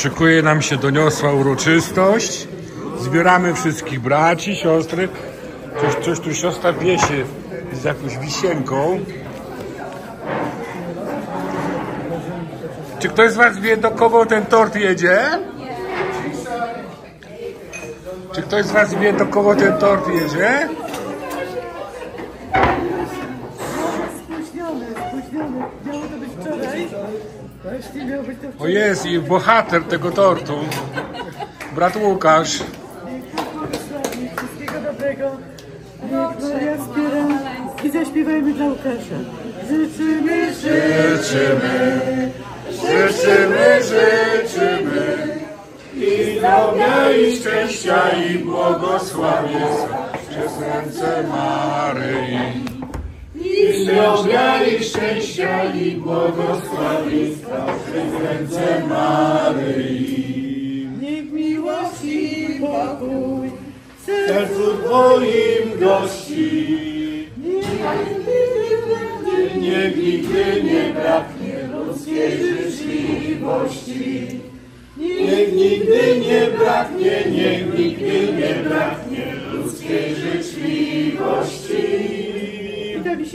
Szykuje nam się doniosła uroczystość. Zbieramy wszystkich braci, siostry. Coś, coś tu siostra wiesie z jakąś wisienką. Czy ktoś z Was wie, do kogo ten tort jedzie? Czy ktoś z Was wie, do kogo ten tort jedzie? O jest i bohater tego tortu. Brat Łukasz. Wszystkiego dobrego. Maria wspiera i zaśpiewajmy dla Łukasza. Życzymy, Życzymy, życzymy, życzymy i zdrowia, i szczęścia, i błogosławieństwa przez ręce Maryi. I zdrowia, i szczęścia, i błogosławieństwa przez ręce Maryi. niech miłość i pokój. Sercu Twoim gości, niech nigdy nie braknie ludzkiej życzliwości. Niech nigdy nie braknie, niech nigdy nie braknie ludzkiej życzliwości.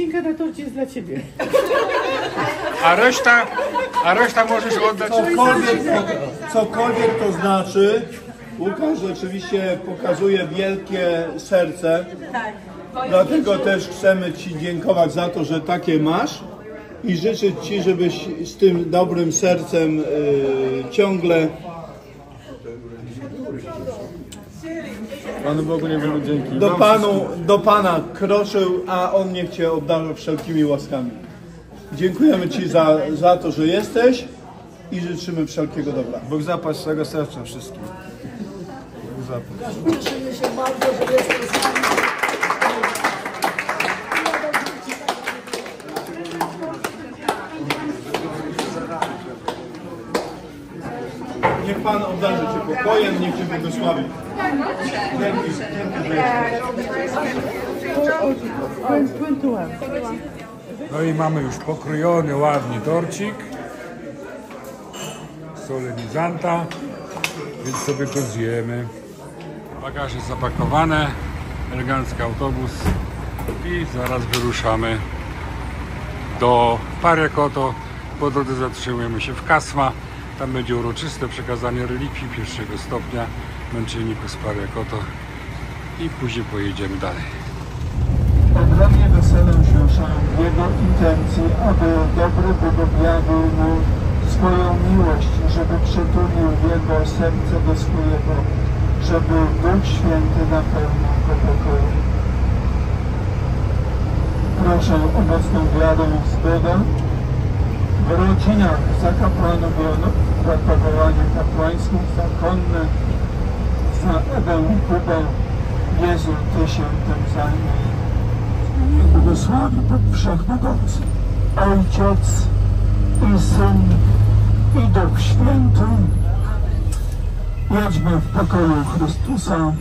Wisienka na torcie jest dla Ciebie. A reszta, a reszta możesz oddać. Cokolwiek, cokolwiek to znaczy, Łukasz rzeczywiście pokazuje wielkie serce. Dlatego też chcemy Ci dziękować za to, że takie masz i życzyć Ci, żebyś z tym dobrym sercem y, ciągle Panu Bogu nie wielu dzięki. do, Panu, do Pana kroczył, a On niech Cię obdarza wszelkimi łaskami. Dziękujemy Ci za, za to, że jesteś i życzymy wszelkiego dobra. Bóg zapłać swego serca wszystkim. Bóg zapłać. Cieszymy się bardzo, że jesteś Pan obdarzy Cię pokojem, niech Cię błogosławi. No i mamy już pokrojony ładnie torcik. Solenizanta, więc sobie go zjemy. Bagaże zapakowane, elegancki autobus i zaraz wyruszamy do Parekoto. Po drodze zatrzymujemy się w Kasma. Tam będzie uroczyste przekazanie relikwii pierwszego stopnia męczenników z Parekoto i później pojedziemy dalej. Ogromnie weselę się w Jego intencji, aby dobry Bóg objawił mu swoją miłość, żeby przytulił Jego serce do swojego, żeby Duch Święty napełnił go pokoju. Proszę o mocną wiarę w zgodę w rodzinach zakapłanowionych, za powołanie kapłańskie, zakonne, za Ewę i Kubę. Jezu, Ty się tym błogosławi Bóg Wszechmogący, Ojciec i Syn i Duch Święty. Jedźmy w pokoju Chrystusa.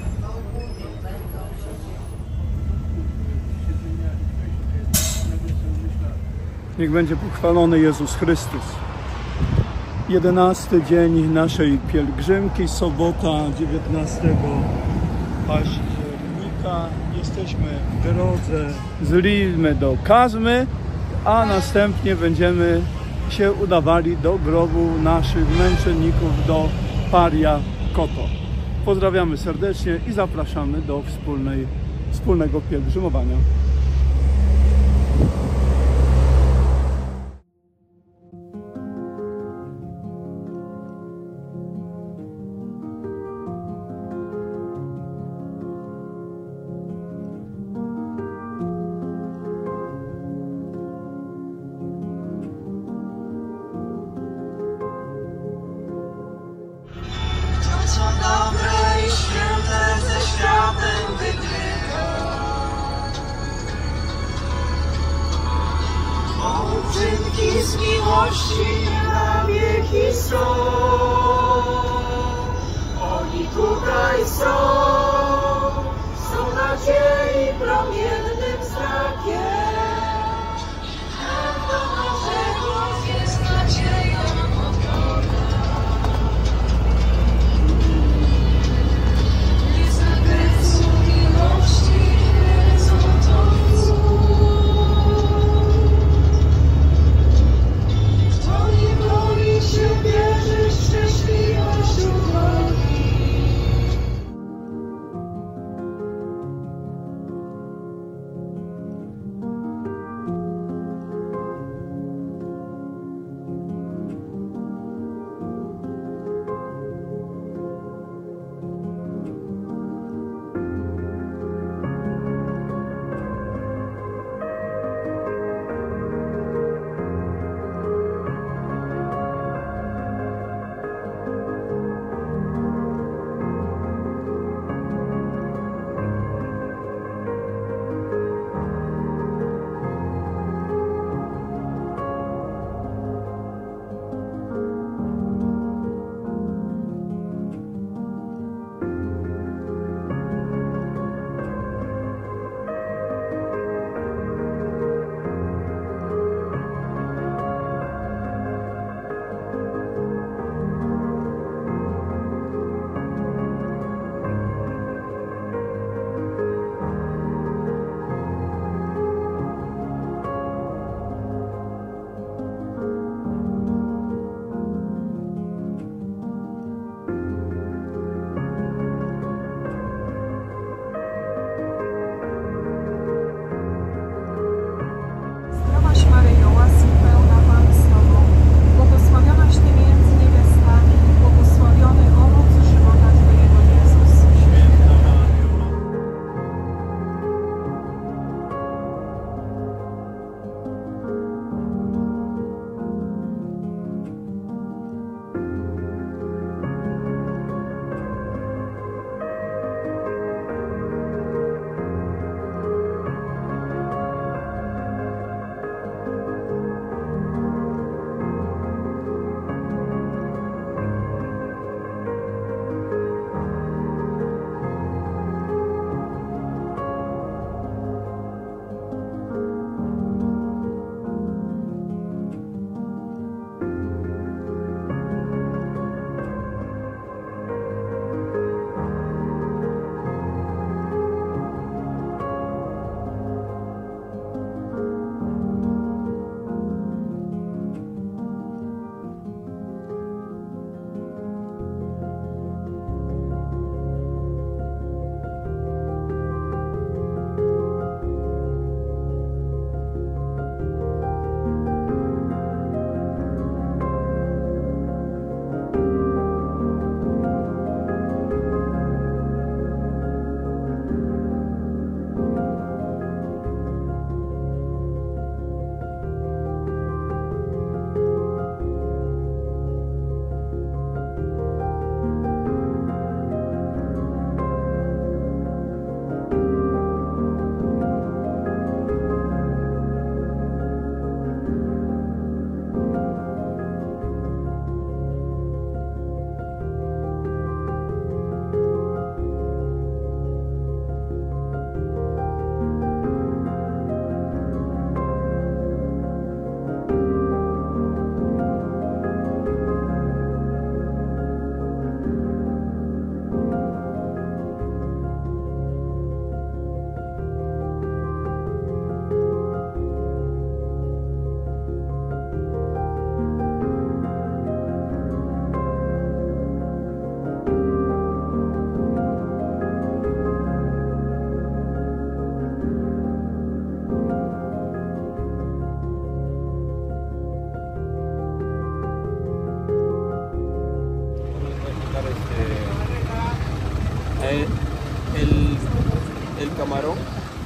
Niech będzie pochwalony Jezus Chrystus. Jedenasty dzień naszej pielgrzymki, sobota 19 października. Jesteśmy w drodze z Lilmy do Kazmy, a następnie będziemy się udawali do grobu naszych męczenników do Paria Koto. Pozdrawiamy serdecznie i zapraszamy do wspólnej, wspólnego pielgrzymowania.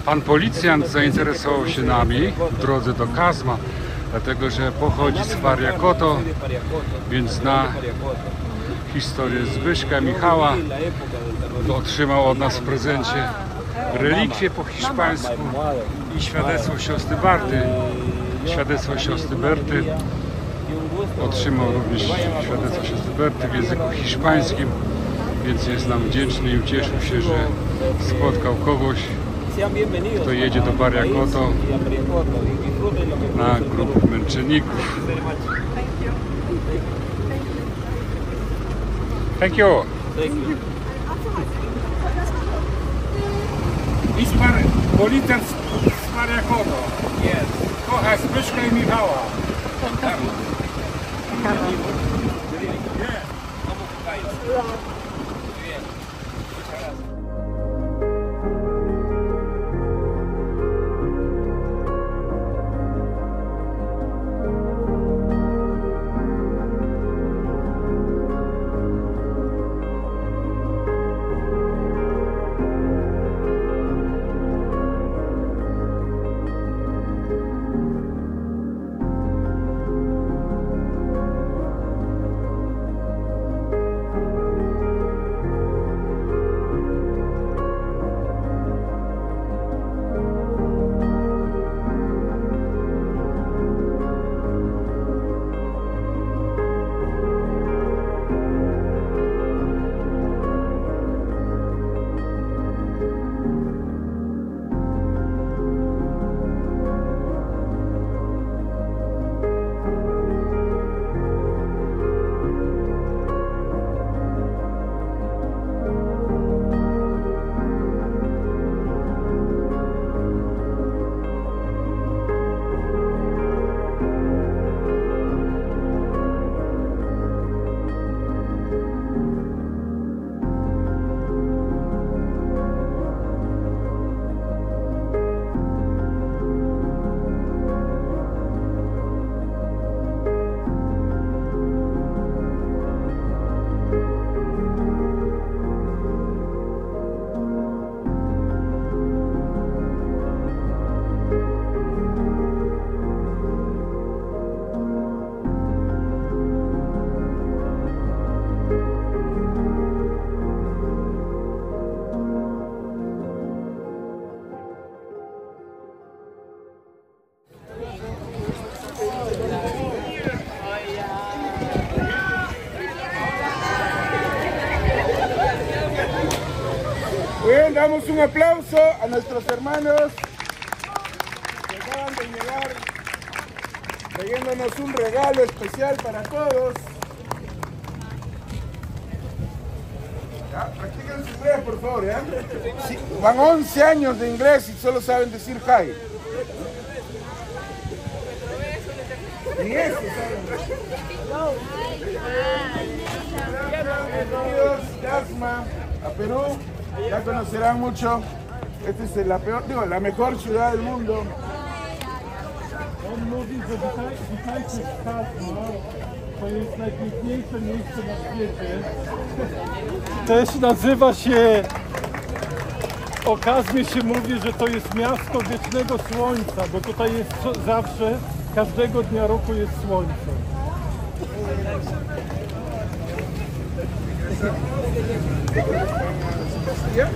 Pan policjant zainteresował się nami w drodze do Kazma, dlatego że pochodzi z Pariakoto, więc zna historię Zbyszka Michała. Otrzymał od nas w prezencie relikwie po hiszpańsku i świadectwo siostry Barty. Świadectwo siostry Berty. Otrzymał również świadectwo siostry Berty w języku hiszpańskim, więc jest nam wdzięczny i ucieszył się, że spotkał kogoś kto jedzie do que na conocen. grup męczenników. Thank you. Thank you. Pan policjant z Pariakoto. Yes. Kocha Zbyszka i Michała. Bien, un aplauso a nuestros hermanos que acaban de llegar trayéndonos un regalo especial para todos. Ya, practiquen su inglés, por favor, van 11 años de inglés y solo saben decir hi. Ni. Bienvenidos, Yasma, a Perú. Ya conocerán mucho. Esta es la peor, digo, la mejor ciudad del mundo. On mówi, że witaj, witajcie w Kazma. To jest najpiękniejsze miejsce na świecie. Też nazywa się... O Kazmie się mówi, że to jest miasto wiecznego słońca, bo tutaj jest zawsze, każdego dnia roku jest słońce. En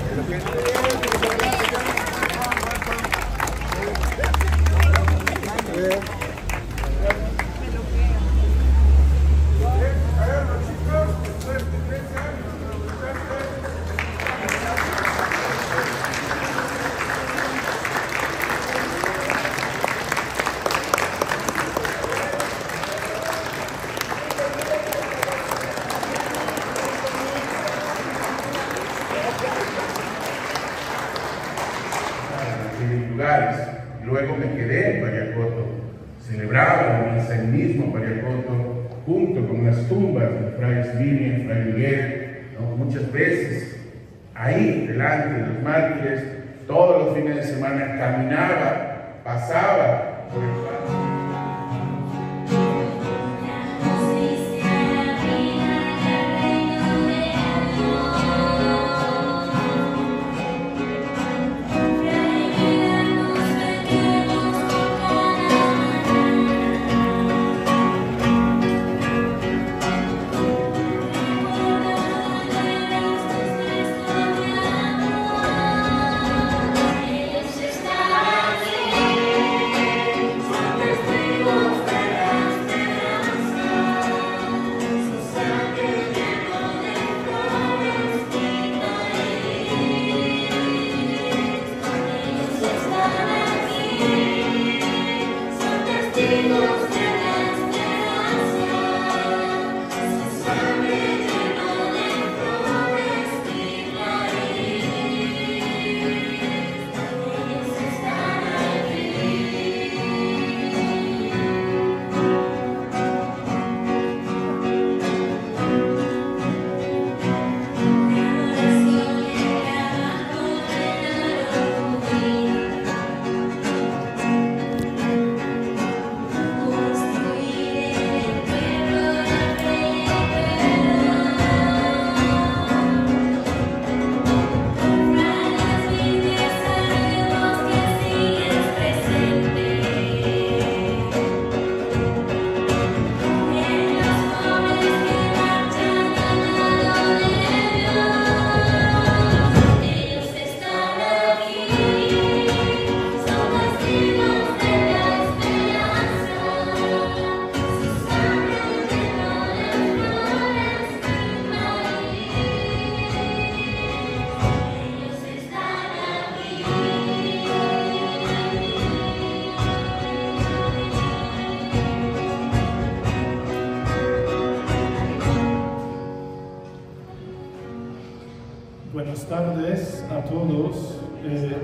tardes a todos. Eh,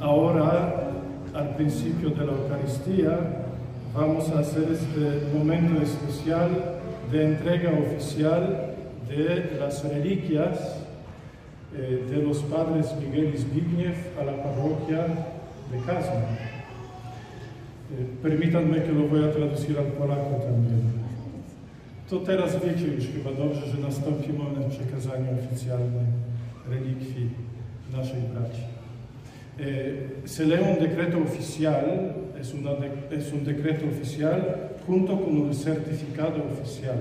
ahora, al principio de la Eucaristía, vamos a hacer este momento especial de entrega oficial de las reliquias eh, de los padres Miguel Zbigniew a la parroquia de Kazma. Eh, Permítanme que lo voy a traducir al polaco también. To teraz wiecie już chyba dobrze, że nastąpi moment przekazania oficjalne relikwii naszej braci. Eh, se lee un decreto oficial, es, un decreto oficial junto con un certificado oficial.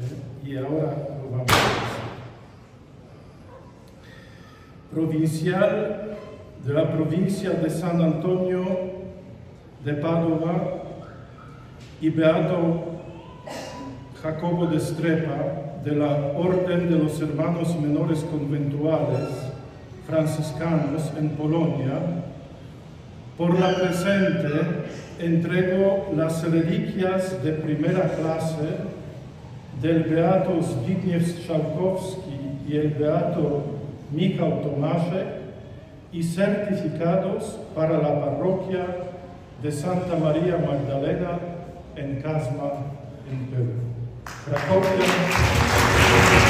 Eh, y ahora lo vamos a. Provincial de la provincia de San Antonio de Padova y Beato Jacobo de Strepa de la Orden de los Hermanos Menores Conventuales franciscanos en Polonia, por la presente entrego las reliquias de primera clase del Beato Zbigniew Strzałkowski y el Beato Michał Tomaszek y certificados para la parroquia de Santa María Magdalena en Casma, en Perú. Cracovia, Agradezco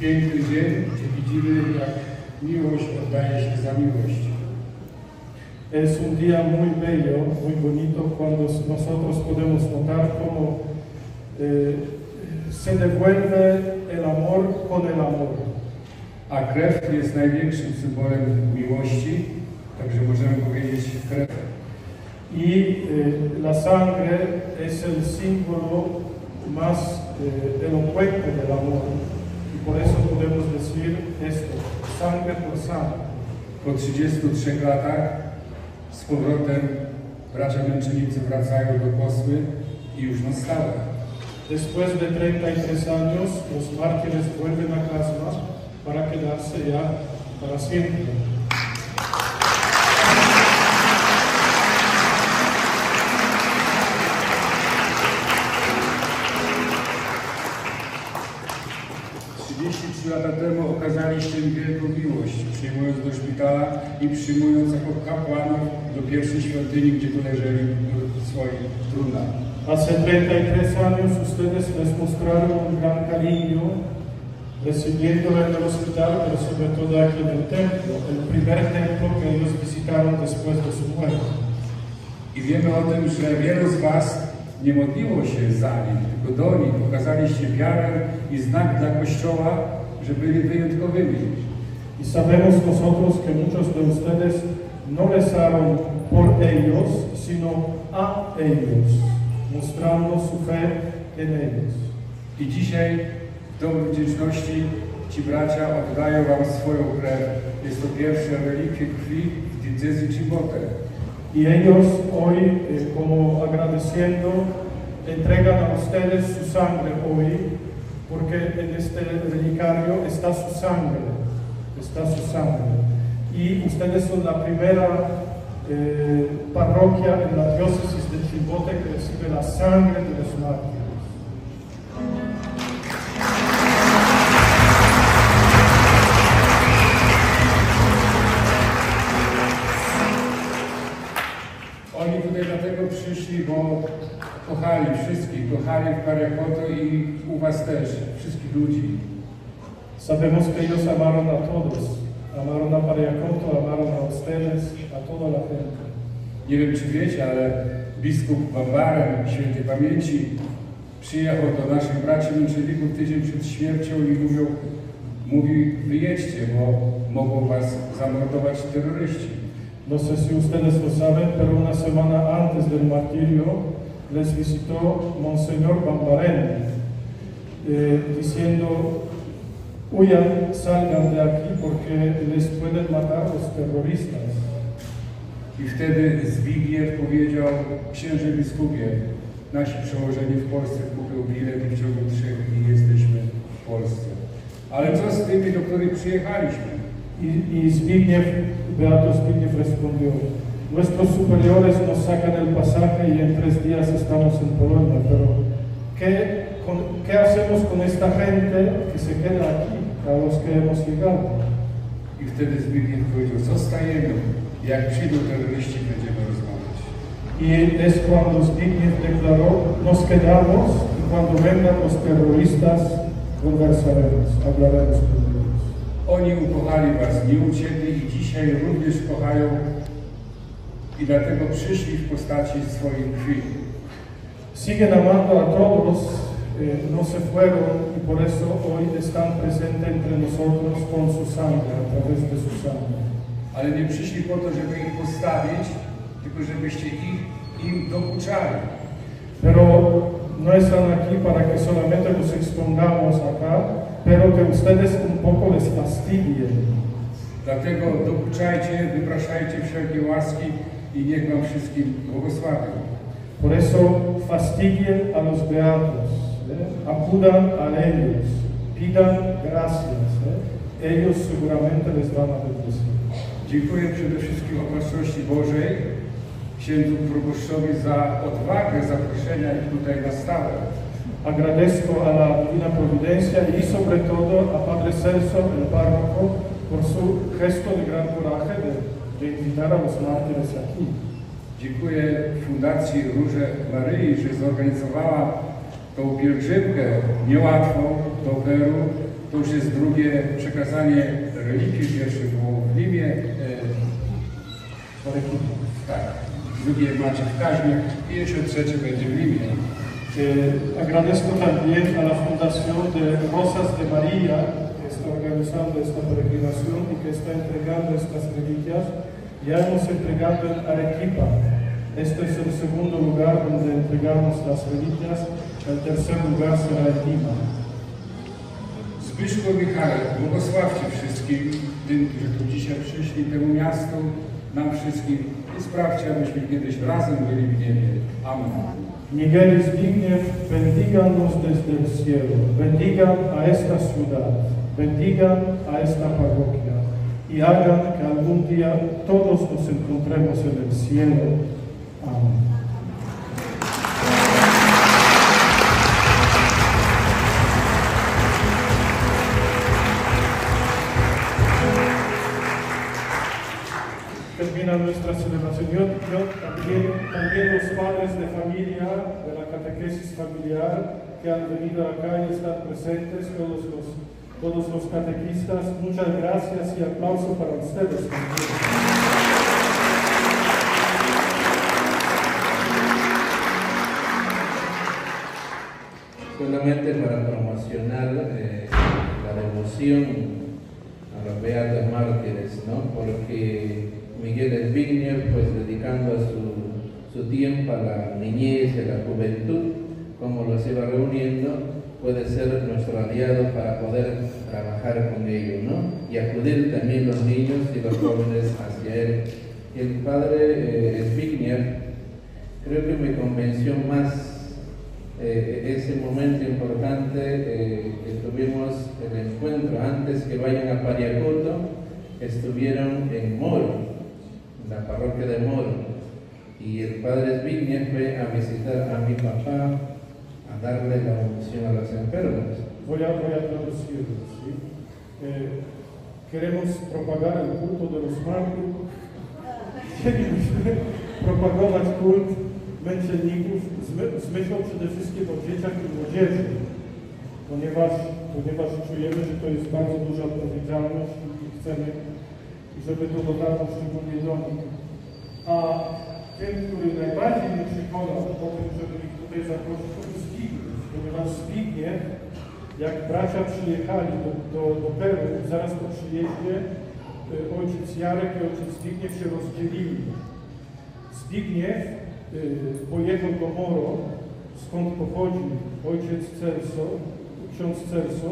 piękny dzień, gdzie widzimy, jak miłość oddaje się za miłość. Es un día muy bello, muy bonito cuando nosotros podemos notar cómo eh, se devuelve el amor con el amor. A krew jest największym symbolem miłości, także możemy powiedzieć krew. Y eh, la sangre es el símbolo más eh, elocuente del amor. Y por eso podemos decir esto, sangre sangre. Po 33 latach z powrotem bracia męczennicy wracają do Kosły i już na stałe. Después de 33 años, los mártires vuelven a Casma para quedarse ya para siempre. Wielką miłość, przyjmując do szpitala i przyjmując jako kapłanów do pierwszej świątyni, gdzie tu leżeli swoich trumnach. Hace 33 años ustedes les mostraron un gran cariño, recibiéndolo en el hospital, pero sobre todo aquí en el templo, el primer templo que ellos visitaron después de su muerte. I wiemy o tym, że wielu z Was nie modliło się za nich, tylko do nich pokazaliście wiarę i znak dla Kościoła, że byli wyjątkowymi. Y sabemos nosotros que muchos de ustedes no rezaron por ellos, sino a ellos, mostrando su fe en ellos. I dzisiaj w Domu Wdzięczności ci bracia oddają Wam swoją krew. Jest to pierwsze relikwie krwi w diecezji Chimbote. Y ellos hoy, eh, como agradeciendo, entregan a ustedes su sangre hoy, porque en este relicario está su sangre, está su sangre. Y ustedes son la primera eh, parroquia en la diócesis de Chimbote que recibe la sangre de los mártires. Kochali wszystkich, kochali w Karekoto i u Was też, wszystkich ludzi. Sabemos que ellos amaron a todos, amaron a Pariacoto, amaron a ustedes, a toda la gente. Nie wiem, czy wiecie, ale biskup Bambarem świętej pamięci przyjechał do naszych braci męczenników tydzień przed śmiercią i mówił, mówi, wyjedźcie, bo mogą was zamordować terroryści. No sé si ustedes lo saben, pero una semana antes del martirio les visitó Monseñor Bambarén, eh, diciendo, huyan, salgan de aquí porque les pueden matar los terroristas. I wtedy Zbigniew powiedział, księże biskupie, nasi przełożeni w Polsce kupią bilet i w ciągu trzech dni jesteśmy w Polsce. Ale co z tymi, do których przyjechaliśmy? Y, y Zbigniew, Beato Zbigniew respondió, nuestros superiores nos sacan el pasaje y en tres días estamos en Polonia, pero ¿qué, con- ¿qué hacemos con esta gente que se queda aquí, a los que hemos llegado? I wtedy Zbigniew powiedział, zostajemy, jak przyjdą terroryści, będziemy rozmawiać. Y es cuando Zbigniew declaró, nos quedamos y cuando vengan los terroristas conversaremos, hablaremos con ellos. Oni ukochali Was, nie uciekli i dzisiaj również kochają i dlatego przyszli w postaci swojej krwi. Siguen amando a todos, eh, no se fueron y por eso hoy están presentes entre nosotros con su sangre, a través de su sangre. Ale nie przyszli po to, żeby ich postawić, tylko żebyście ich, im dokuczali. Pero no están aquí para que solamente los expongamos acá, pero que ustedes un poco les fastidien. Dlatego dokuczajcie, wypraszajcie wszelkie łaski i niech Wam wszystkim błogosławią. Por eso fastidien a los beatos, ¿eh? acudan a ellos, pidan gracias. ¿eh? Ellos seguramente les van a bendecir. Dziękuję przede wszystkim Opatrzności Bożej, księdzu proboszczowi za odwagę zaproszenia ich tutaj na stałe. Agradezco a la Divina Providencia y sobre todo a Padre Celso, el párroco, por su gesto de gran coraje Dziękuję Fundacji Róże Maryi, że zorganizowała tą pielgrzymkę niełatwą do Peru To już jest drugie przekazanie religii. Pierwsze było w Limie. e, Tak. Drugie macie w Kaźmie i jeszcze trzecie będzie w Limie. Eh, agradezco también a la Fundación de Rosas de María que está organizando esta peregrinación y que está entregando estas reliquias. Ya hemos entregado en Arequipa. Este es el segundo lugar donde entregamos las reliquias. El tercer lugar será en Lima. Zbyszko Michale, błogosławcie wszystkim, tym, którzy tu dzisiaj przyszli, temu miastu, nam wszystkim i sprawdźcie, abyśmy kiedyś razem byli w niebie. Amen. Miguel Zbigniew, bendigan-nos desde el cielo, bendigan a esta ciudad, bendigan a esta parroquia y hagan que algún día todos nos encontremos en el cielo. Amén. Termina nuestra celebración. Yo, yo también, también los padres de familia, de la catequesis familiar, que han venido acá y están presentes, todos los, todos los catequistas, muchas gracias y aplauso para ustedes solamente para promocionar eh, la devoción a los beatos mártires, ¿no? Porque Miguel Zbigniew, pues dedicando su, su tiempo a la niñez y a la juventud, como los iba reuniendo, puede ser nuestro aliado para poder trabajar con ellos, ¿no? Y acudir también los niños y los jóvenes hacia él. El padre eh, creo que me convenció más eh, ese momento importante eh, que tuvimos el encuentro antes que vayan a Pariacoto, estuvieron en Moro, en la parroquia de Moro, y el padre Zbigniew fue a visitar a mi papá, a darle la unción a los enfermos. Voy a, voy a traducirlo. ¿sí? Eh, queremos propagar el culto de los mártires. Propagować kult męczenników z, my, z myślą przede wszystkim o dzieciach i młodzieży, ponieważ, ponieważ czujemy, że to jest bardzo duża odpowiedzialność i chcemy, żeby to dotarło szczególnie do nich. A tym, który najbardziej mnie przekonał o tym, żeby ich tutaj zaprosić, ponieważ Zbigniew, jak bracia przyjechali do, do, do Peru, zaraz po przyjeździe y, ojciec Jarek i ojciec Zbigniew się rozdzielili. Zbigniew y, pojechał do Moro, skąd pochodził ojciec Celso, ksiądz Celso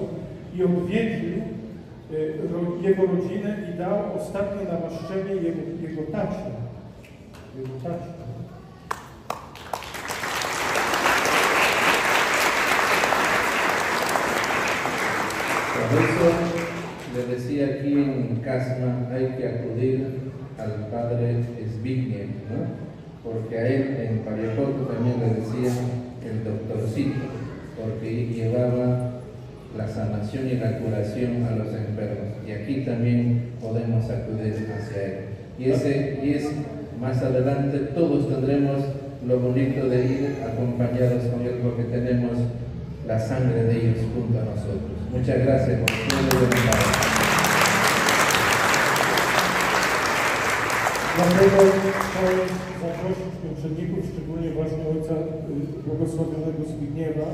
i odwiedził y, jego rodzinę i dał ostatnie namaszczenie jego, jego. Jego tacie. Por eso le decía aquí en Casma hay que acudir al padre Zbigniew, ¿no? porque a él en Pariacoto también le decían el doctorcito, porque llevaba la sanación y la curación a los enfermos. Y aquí también podemos acudir hacia él. Y, ese, y es más adelante todos tendremos lo bonito de ir acompañados con él porque tenemos la sangre de ellos junto a nosotros. Muchas gracias por su voluntad. Dlatego chciałem zaprosić męczenników, szczególnie właśnie ojca y, błogosławionego Zbigniewa,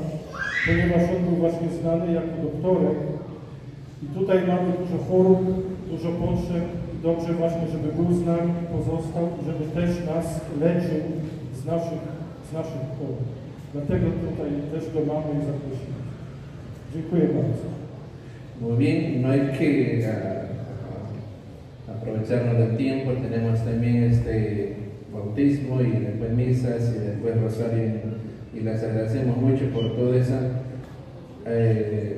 ponieważ on był właśnie znany jako doktorek i tutaj mamy dużo chorób, dużo potrzeb i dobrze właśnie, żeby był z nami pozostał żeby też nas leczył z naszych, z naszych chorób. Dlatego tutaj też go mamy i zaprosimy. Muy bien, no hay que ah, aprovecharnos del tiempo, tenemos también este bautismo y después misas y después rosario y les agradecemos mucho por toda esa eh,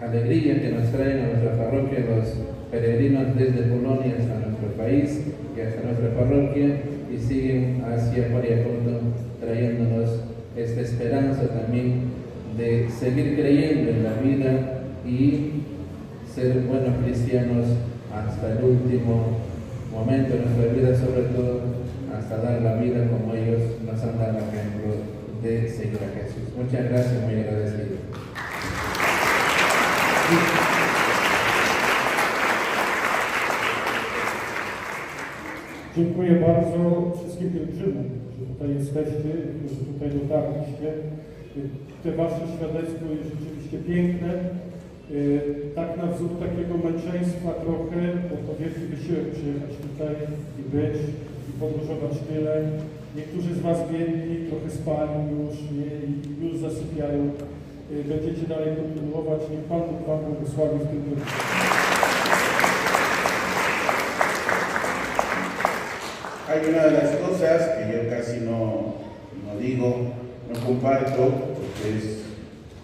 alegría que nos traen a nuestra parroquia los peregrinos desde Polonia hasta nuestro país y hasta nuestra parroquia y siguen hacia Pariacoto trayéndonos esta esperanza también de seguir creyendo en la vida y ser buenos cristianos hasta el último momento de nuestra vida, sobre todo hasta dar la vida como ellos nos han dado ejemplo de seguir a Jesús. Muchas gracias, muy agradecido. Że tutaj jesteście, którzy tutaj dotarliście. Te wasze świadectwo jest rzeczywiście piękne. Y, Tak na wzór takiego męczeństwa trochę, bo to wielki wysiłek przyjechać tutaj i być, i podróżować tyle. Niektórzy z was biedni, trochę spali już, nie, już zasypiają. Y, Będziecie dalej kontynuować. Niech Pan Bóg wam błogosławi w tym roku. Hay una de las cosas que yo casi no, no digo, no comparto, porque es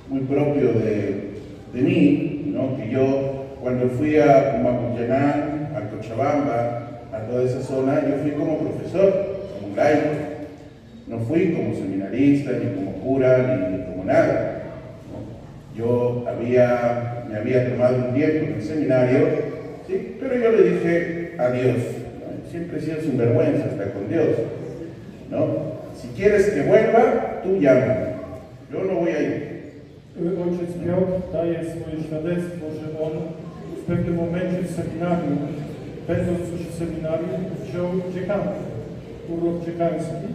muy propio de, de mí, ¿no? que yo cuando fui a Mapuyanán, a Cochabamba, a toda esa zona, yo fui como profesor, como laico, no fui como seminarista, ni como cura, ni, como nada. Yo había, me había tomado un tiempo en el seminario, ¿sí? pero yo le dije a Dios, ¿no? Siempre he sido sinvergüenza hasta con Dios, ¿no? Si quieres que vuelva, tú llámame, yo no voy a ir. Ojciec Piotr daje swoje świadectwo, że on w pewnym momencie w seminarium, będąc już w seminarium, wziął dziekankę, urlop dziekański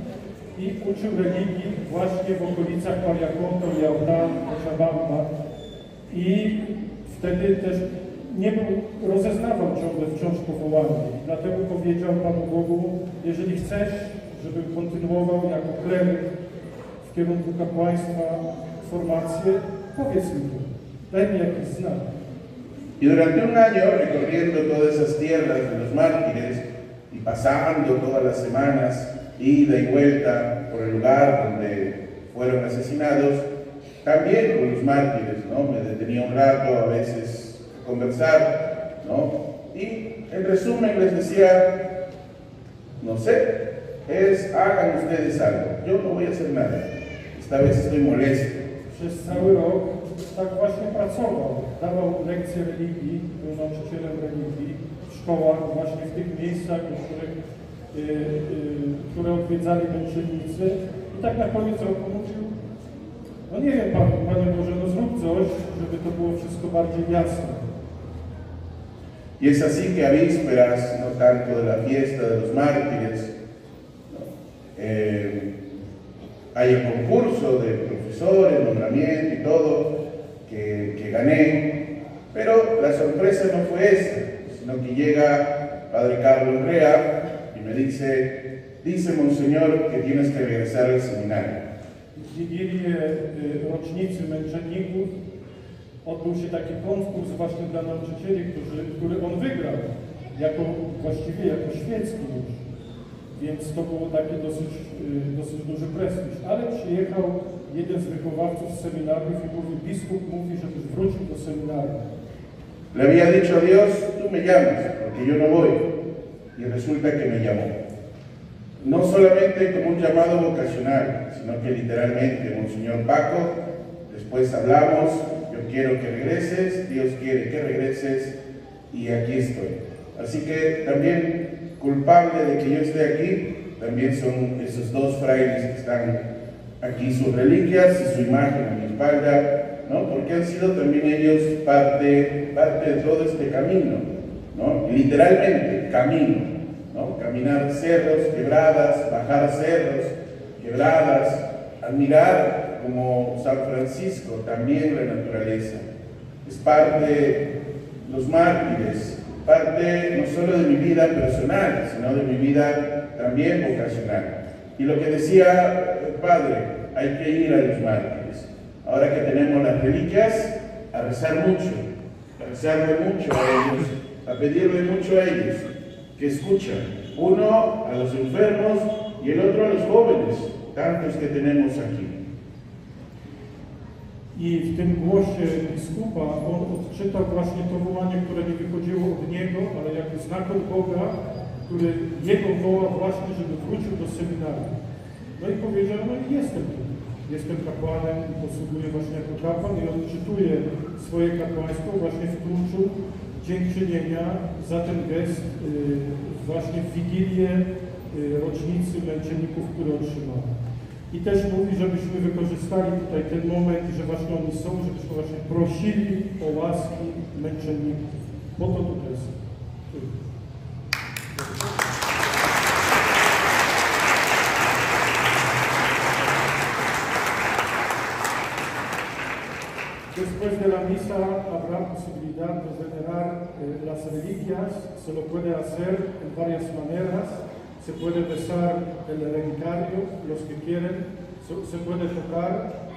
i uczył religii właśnie w okolicach Pariakonto, Jałta, Cochabamba. I wtedy też nie był, rozeznawał ciągle wciąż powołanie. Dlatego powiedział Panu Bogu, jeżeli chcesz, żebym kontynuował jako kleryk w kierunku kapłaństwa formację, powiedz mi to, daj mi jakiś znak. Y durante un año, recorriendo todas esas tierras de los mártires y pasando todas las semanas, ida y vuelta por el lugar donde fueron asesinados, también con los mártires, ¿no? Me detenía un rato a veces conversar, ¿no? Y en resumen les decía, no sé, es hagan ustedes algo, yo no voy a hacer nada, esta vez estoy molesto. Przez cały rok tak właśnie pracował. Dawał lekcje religii, był nauczycielem religii w szkołach, właśnie w tych miejscach, do których, y, y, które odwiedzali męczennicy. I tak na koniec roku mówił, no nie wiem, Pan, Panie Boże, no zrób coś, żeby to było wszystko bardziej jasne. Y es así que a vísperas, no tanto de la fiesta de los mártires. Eh, hay el concurso de profesores, nombramiento y todo, que, gané, pero la sorpresa no fue esa, sino que llega Padre Carlos Rea y me dice, dice Monseñor que tienes que regresar al seminario. Męczenników odbył się taki konkurs właśnie dla nauczycieli, którzy, który on wygrał, jako, właściwie jako świecki już. Więc to było taki dosyć, y, dosyć duży prestiż. Ale przyjechał jeden z wychowawców z seminariów i mówi, biskup mówi, żebyś wrócił do seminarium. Le había dicho a Dios, tú me llamas, porque yo no voy. Y resulta que me llamó. No solamente como un llamado vocacional, sino que literalmente, Monseñor Paco, después hablamos, yo quiero que regreses, Dios quiere que regreses, y aquí estoy. Así que también culpable de que yo esté aquí, también son esos dos frailes que están aquí, sus reliquias y su imagen a mi espalda, ¿no? Porque han sido también ellos parte, parte de todo este camino, ¿no? Literalmente, camino, ¿no? Caminar cerros, quebradas, bajar cerros, quebradas, admirar como San Francisco también la naturaleza. Es parte, los mártires, parte no solo de mi vida personal, sino de mi vida también vocacional. Y lo que decía el Padre, hay que ir a los mártires. Ahora que tenemos las reliquias, a rezar mucho, a rezarle mucho a ellos, a pedirle mucho a ellos, que escuchan. Uno a los enfermos y el otro a los jóvenes, tantos que tenemos aquí. I w tym głosie biskupa on odczytał właśnie to wołanie, które nie wychodziło od niego, ale jako znak od Boga, który jego woła właśnie, żeby wrócił do seminarium. No i powiedział, no i jestem tu. Jestem kapłanem i posługuję właśnie jako kapłan i odczytuję swoje kapłaństwo właśnie w kluczu dziękczynienia za ten gest y, właśnie w Wigilię y, rocznicy męczenników, które otrzymałem. I też mówi, żebyśmy wykorzystali tutaj ten moment, że właśnie oni są, żebyśmy właśnie prosili o łaski męczenników. Po to tutaj są. Después de la misa habrá posibilidad de venerar eh, las reliquias, se lo puede hacer en varias maneras. se puede besar el relicario, los que quieren, se, se puede tocar.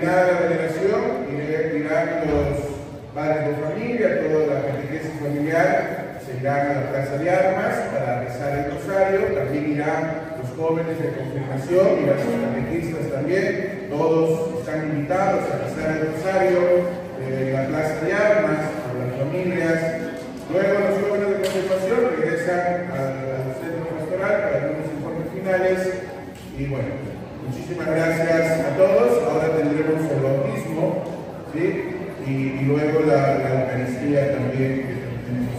terminada la delegación, irán los padres de familia, toda la catequesis familiar, se irán a la Plaza de Armas para rezar el rosario, también irán los jóvenes de confirmación y las catequistas también, todos están invitados a rezar el rosario en la Plaza de Armas, con las familias. Luego los jóvenes de confirmación regresan al centro pastoral para algunos informes finales y bueno, muchísimas gracias a todos. Ahora tendremos el bautismo ¿sí? y, luego la, la Eucaristía también que tenemos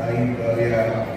ahí todavía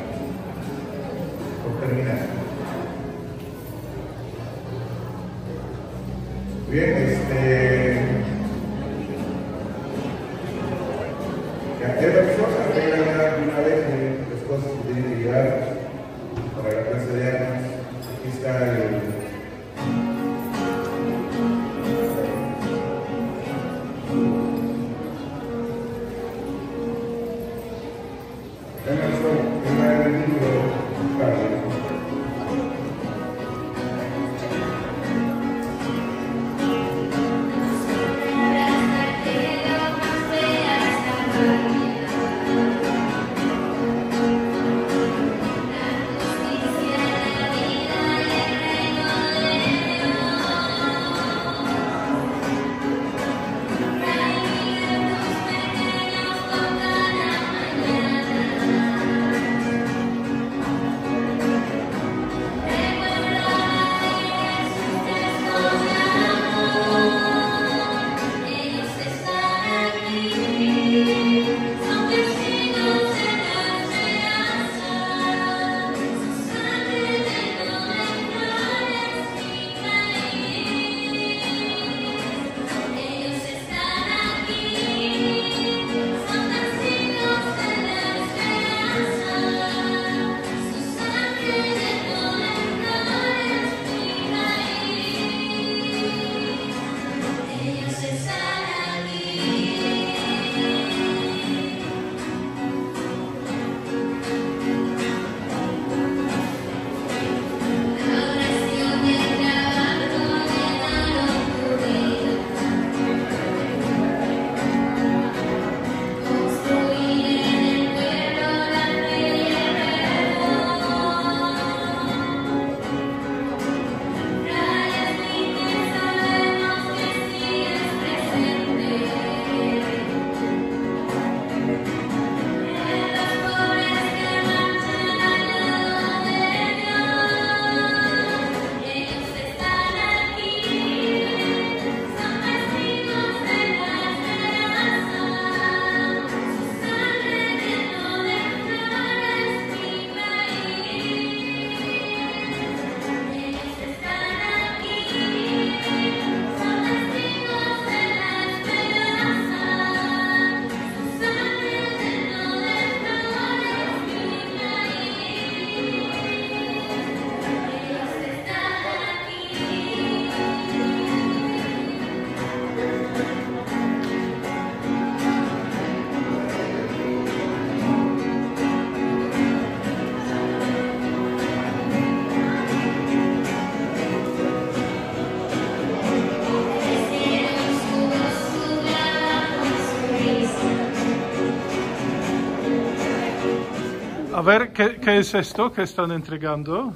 ver, ¿qué, qué es esto que están entregando?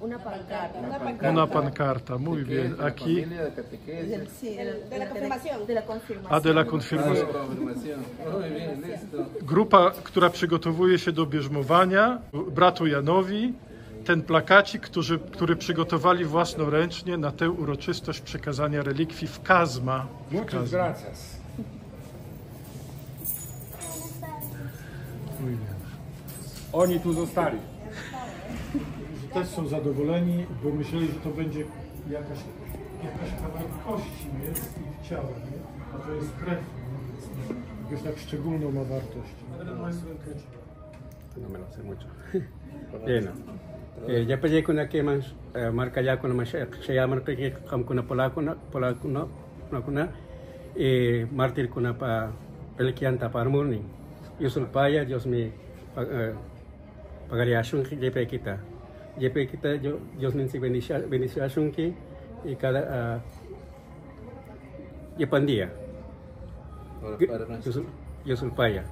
Una pancarta. Una pancarta, muy bien. Aquí. Sí, de la confirmación. De la confirmación. a de la Ah, de konfirmacji. confirmación. Muy bien, listo. Grupa, która przygotowuje się do bierzmowania, bratu Janowi, ten plakacik, którzy, który przygotowali własnoręcznie na tę uroczystość przekazania relikwii w Kazma. W Muchas Kazma. gracias. Muy bien. Oni tu zostali. Też są zadowoleni, bo myśleli, że to będzie jakaś, jakaś kawałek kości jest i ciała, nie? a to jest krew. Jakaś tak szczególną ma wartość. No me lo sé mucho. Bien. Eh, ya pedi kuna ke man eh, marka ya kuna masya saya marka ke kam kuna pola kuna pola kuna kuna kuna eh martir kuna pa pelkian ta parmurni. Yusul paya Dios me eh, pagariasun ki JP kita. Kita jo- Dios ki y cada uh, Yepandia. Ahora, Padre nuestro. Yusul Yusul paya.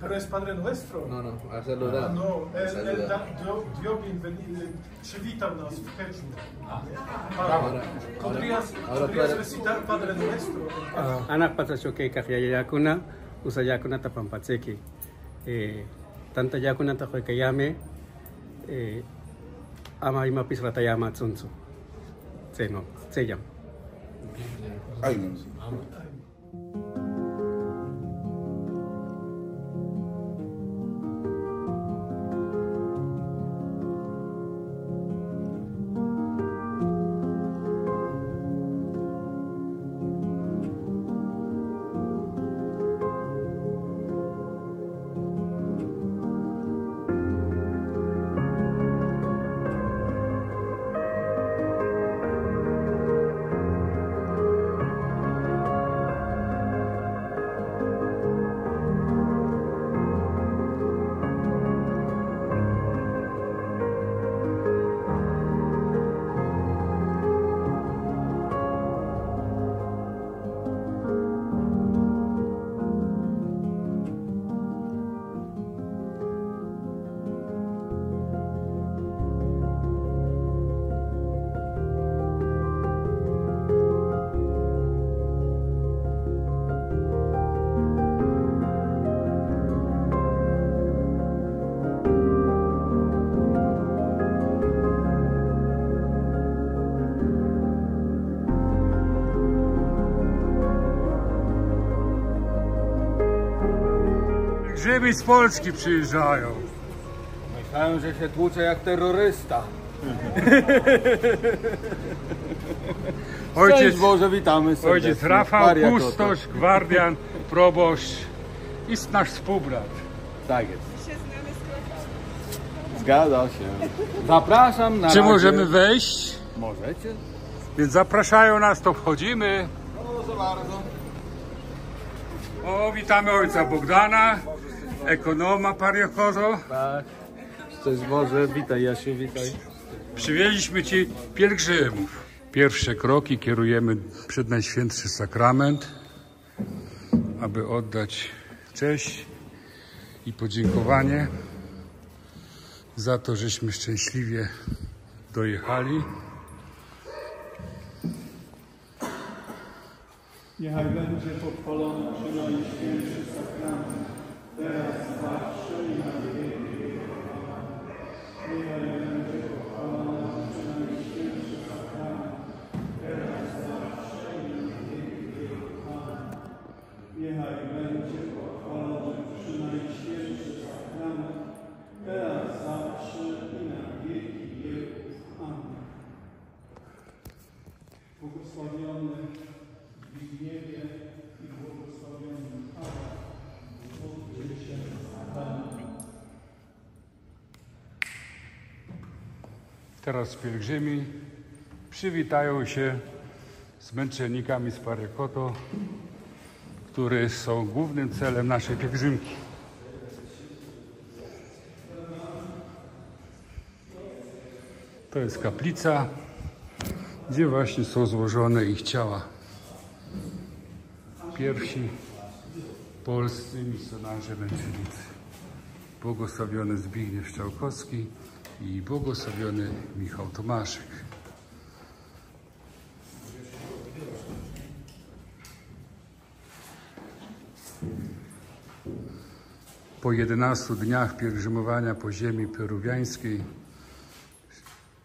Pero es Padre Nuestro. No, no, a saludar. No, A él, él saludar. da, dio, dio bienvenido, przywitał nas w Heczu. Ahora- ¿Podrías, ahora podrías recitar Padre Nuestro? anak patasyoke kahyayakuna usayakuna tapampatseki eh, tanta ya con atajo que llame eh, ama ima pisrata llama tsunzu se no se llama. Ay no. Z Polski przyjeżdżają. Myślałem, że się tłucze jak terrorysta. Ojciec, Boże, witamy serdecznie. ojciec Rafał, Maria kustosz, gwardian, proboszcz i nasz współbrat. Tak jest. Zgadza się. Zapraszam na Czy razie. możemy wejść? Możecie. Więc zapraszają nas, to wchodzimy. Proszę bardzo. O, witamy ojca Bogdana, ekonoma Pariakozo. Tak. Szczęść Boże, witaj Jasiu, witaj. Przywieźliśmy Ci pielgrzymów. Pierwsze kroki kierujemy przed Najświętszy Sakrament, aby oddać cześć i podziękowanie za to, żeśmy szczęśliwie dojechali. Niechaj będzie pochwalony przy Najświętszy Sakrament, zawsze i. Niechaj będzie pochwalony przy Najświętszy Sakrament, teraz, zawsze i na wieki. Niechaj będzie pochwalony przy Najświętszy Sakrament, teraz, zawsze i na wieki. Błogosławiony Zbigniewie i błogosławiony Adam, módlcie się za nami. Teraz pielgrzymi przywitają się z męczennikami z Parekoto, które są głównym celem naszej pielgrzymki. To jest kaplica, gdzie właśnie są złożone ich ciała. Pierwsi polscy misjonarze męczennicy. Błogosławiony Zbigniew Szczałkowski i błogosławiony Michał Tomaszek. Po 11 dniach pielgrzymowania po ziemi peruwiańskiej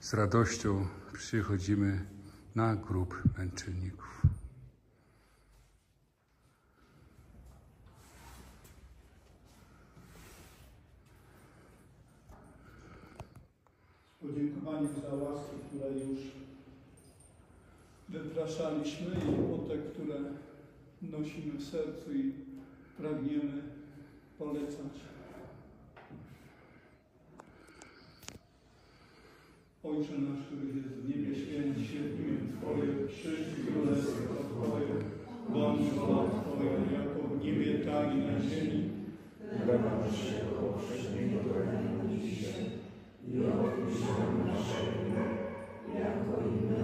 z radością przychodzimy na grób męczenników. Podziękowaniem za łaskę, które już wypraszaliśmy i o te, które nosimy w sercu i pragniemy polecać. Ojcze nasz, który jest w niebie, święć się imię Twoje, przyjdź królestwo Twoje, bądź wola Twoja, jako w niebie, tak i na ziemi. Chleba naszego powszedniego daj dzisiaj i odpuść nam nasze winy, jako i my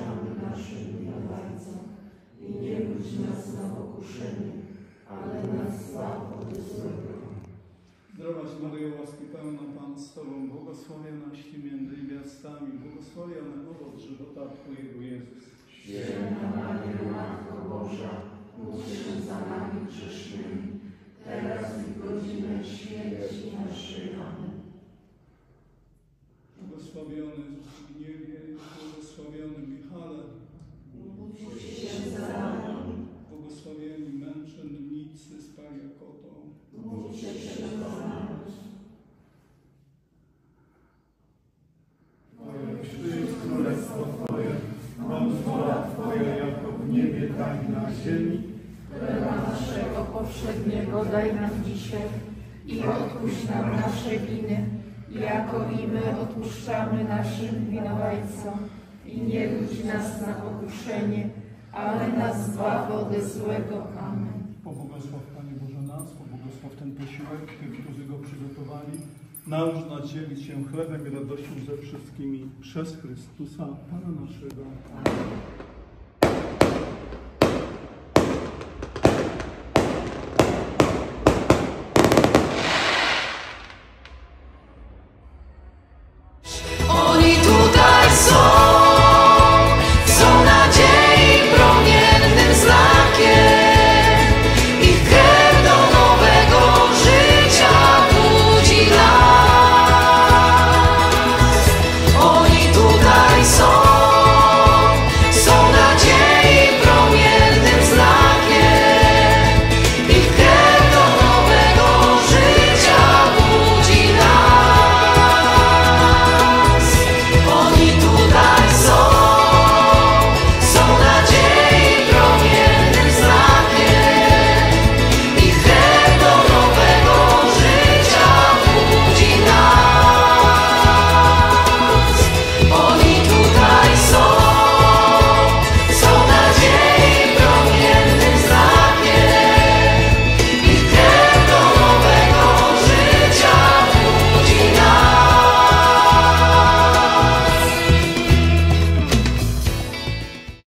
odpuszczamy naszym winowajcom. I nie budź nas na pokuszenie, ale nas zbaw od złego. pełna Pan z Tobą, błogosławionaś Ty między niewiastami, błogosławiony owoc żywota Twojego Jezus. Święta Maryjo, Matko Boża, módl się za nami grzesznymi, teraz i w godzinę śmierci naszej. Amen. Błogosławiony Zbigniewie, błogosławiony Michale, Módl się za nami, błogosławieni męczennicy z Pariakotą. módl się za nami. Przyjdź królestwo Twoje, bądź wola Twoja jako w niebie, tak na ziemi. Chleba naszego powszedniego daj nam dzisiaj i odpuść nam nasze winy, jako i my odpuszczamy naszym winowajcom. I nie budź nas na pokuszenie, ale nas zbaw ode złego. Amen. Pobłogosław Panie Boże nas, pobłogosław ten posiłek, tych, którzy go przygotowali. Naucz nas dzielić się chlebem i radością ze wszystkimi przez Chrystusa, Pana naszego. Amen.